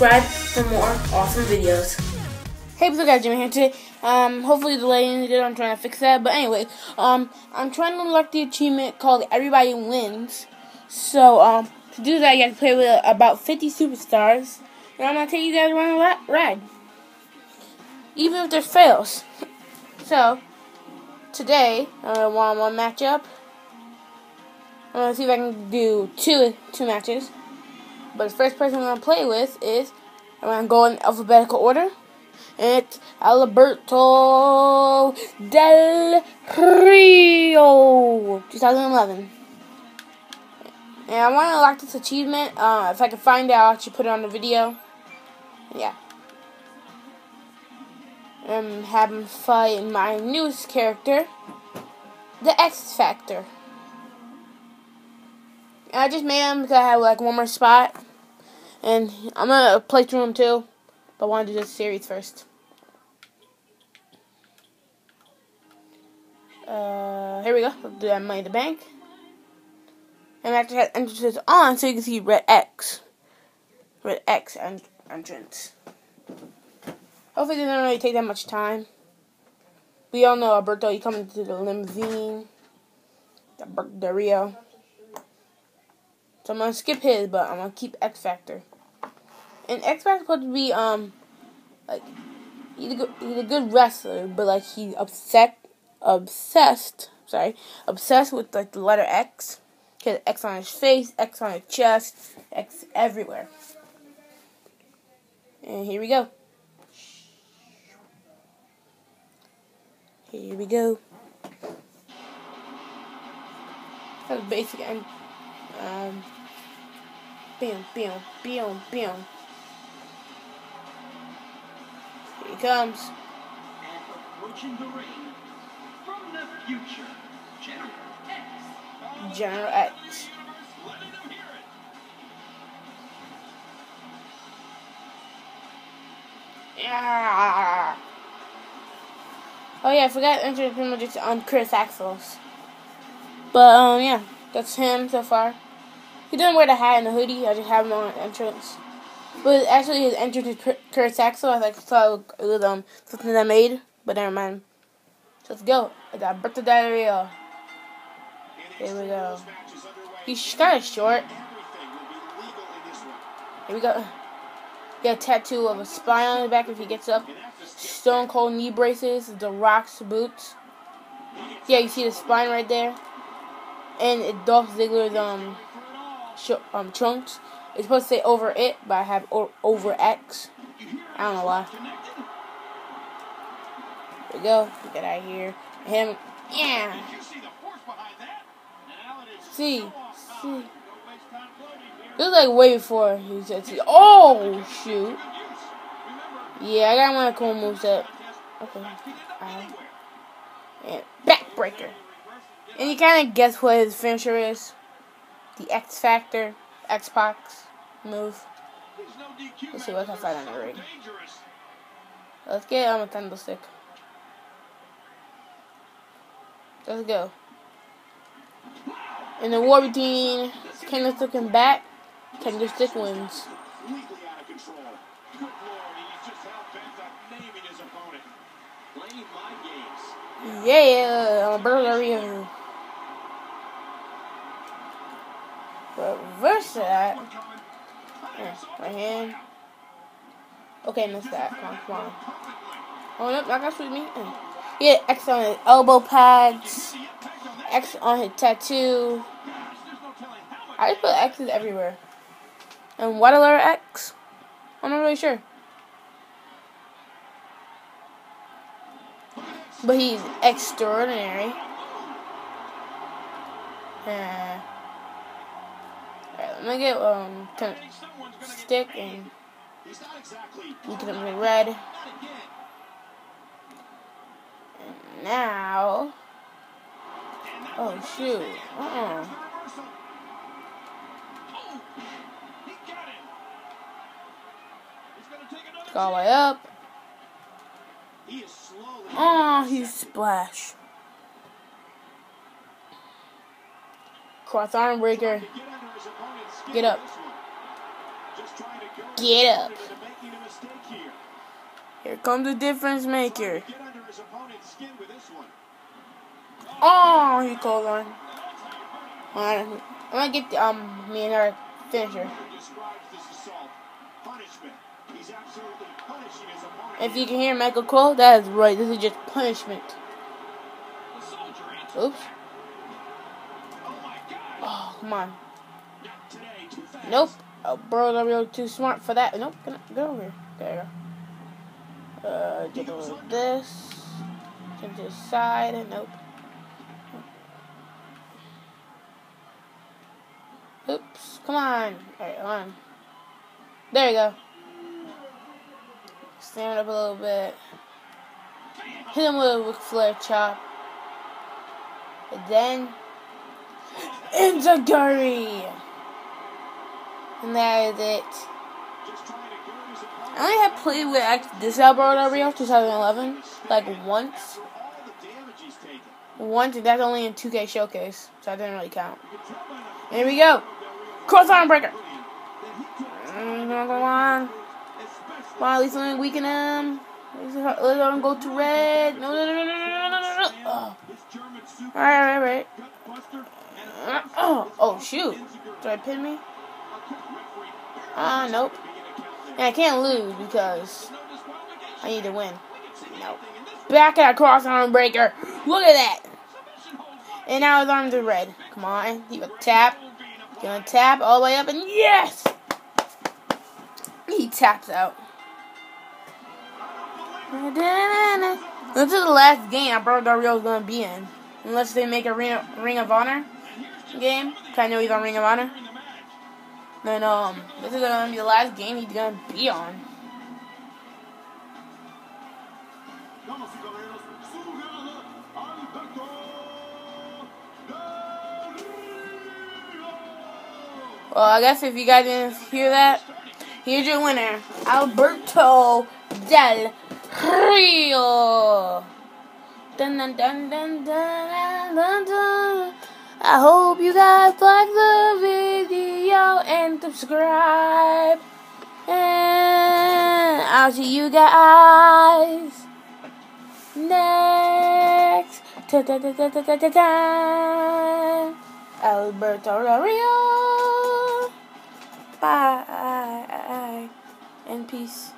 subscribe for more awesome videos. Hey, what's up guys, Jimmy here today. Um, hopefully the lighting is good, I'm trying to fix that. But anyway, um, I'm trying to unlock the achievement called Everybody Wins. So, um, to do that, you have to play with about 50 superstars. And I'm to take you guys around a ride. Even if there's fails. So, today, uh, one-on-one matchup. I'm to see if I can do two, two matches. But the first person I'm going to play with is, I'm going to go in alphabetical order. It's Alberto Del Rio, 2011. And I want to unlock this achievement. Uh, if I can find it, I'll actually put it on the video. Yeah. I'm having fight my newest character, the X Factor. And I just made him because I have like one more spot. And I'm to play through them too. But I want to do this series first. Uh, here we go. Let's do that money in the bank. And I have to have entrances on so you can see red X. Red X en entrance. Hopefully doesn't really take that much time. We all know Alberto, you coming to the limousine. The Rio. So I'm gonna skip his, but I'm gonna keep X Factor. And X Factor supposed to be um like he's a good he's a good wrestler, but like he's upset obsessed, sorry, obsessed with like the letter X. He X on his face, X on his chest, X everywhere. And here we go. Here we go. That's basic and um bam bam bam bam. Comes. approaching the ring the future. General X. General X. Yeah. Oh yeah, I forgot to enter pretty much on Chris Axels. But um yeah, that's him so far. He doesn't wear the hat and the hoodie. I just have him on entrance. But actually, his entrance is Kurt Axel. I like saw it was um something I made, but never mind. Let's go. I got Alberto Del Rio. Here we go. He's kind of short. Here we go. Got a tattoo of a spine on his back if he gets up. Stone Cold knee braces. The Rock's boots. Yeah, you see the spine right there. And Dolph Ziggler's um, um trunks. It's supposed to say over it, but I have over X. I don't know why There we go. Get out of here. Him. Yeah. See. See. This is like way before he said see. Oh, shoot. Yeah, I got my cool moveset. Okay. Alright. And backbreaker. And you kind of guess what his finisher is. The X Factor, X-Pac move. Let's see what I can find on the ring. Let's get on a Nintendo stick. Let's go. In the war between Candlestick and Bat, Candlestick wins. Yeah, Rio. Reverse that. Yeah, right hand. Okay, missed that. Come on, come on. Oh, no, not gonna shoot me. He had X on his elbow pads, X on his tattoo. I just put X's everywhere. And what letter X? I'm not really sure. But he's extraordinary. Uh, Let me get um stick and we can red And now. Oh, shoot. Uh-uh. Go all the way up. Oh, he's splash. Cross arm breaker. Get up. Get up. Here comes the difference maker. Oh, he called on. I'm gonna get the, um me and her finisher. If you can hear Michael Cole, that is right. This is just punishment. Oops. Oh, come on. Nope. Oh, bro, I'm real too smart for that. Nope. Get over here. There you go. Uh, jiggle this. Turn to the side. And nope. Oops. Come on. Alright, on. There you go. Stand up a little bit. Hit him with a Ric Flair chop. And then Enzuigiri and that is it. I only have played with this Alberto Rio 2011 like once. Once, and that's only in 2K Showcase, so I didn't really count. Here we go. Cross arm breaker. Another on. Well, at least let weaken him. Let him go to red. No, no, no, no, no, no, no, no. no. Oh. All right, all right, all right. Uh, oh, oh shoot. Did I pin me? Ah, uh, nope. And I can't lose because I need to win. Nope. Back at a cross arm breaker. Look at that. And now his arms are red. Come on. He will tap. He's Gonna tap all the way up and yes! He taps out. This is the last game Alberto Rio is gonna be in. Unless they make a Ring of, Ring of Honor game. I know he's on Ring of Honor. Then um this is gonna be the last game he's gonna be on. Well, I guess if you guys didn't hear that, here's your winner, Alberto Del Rio. Dun, dun, dun, dun, dun, dun, dun. I hope you guys like the video and subscribe. And I'll see you guys next time. Alberto Rio. Bye and peace.